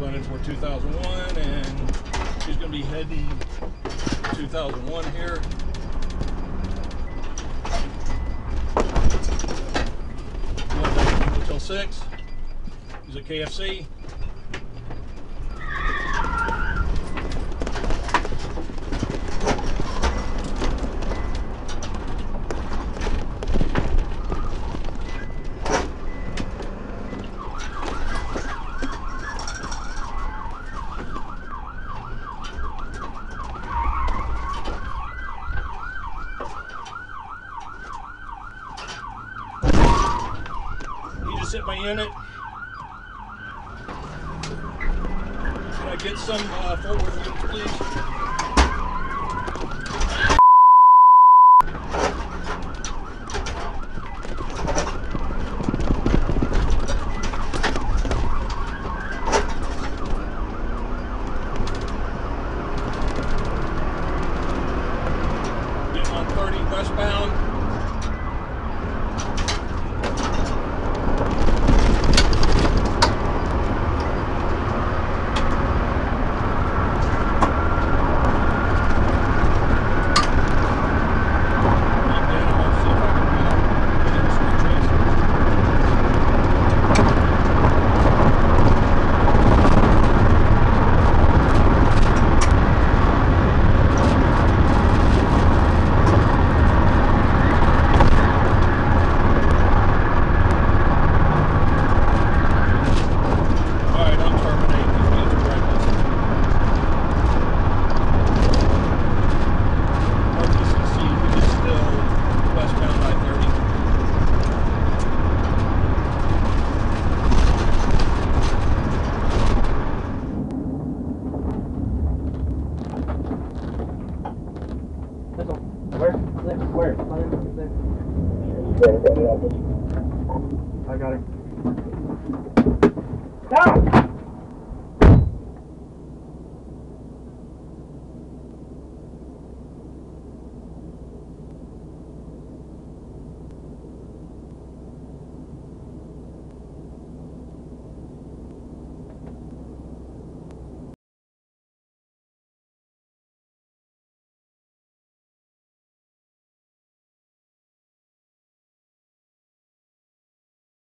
running for 2001, and she's going to be heading 2001 here. Motel 6. He's a KFC. You my unit. Can I get some uh, Fort Worth units, please? Getting on 30 westbound. Where? Where? Where? I got her. Stop!